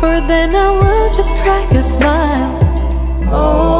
For, then I will just crack a smile. Oh,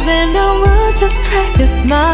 then I will just crack a smile.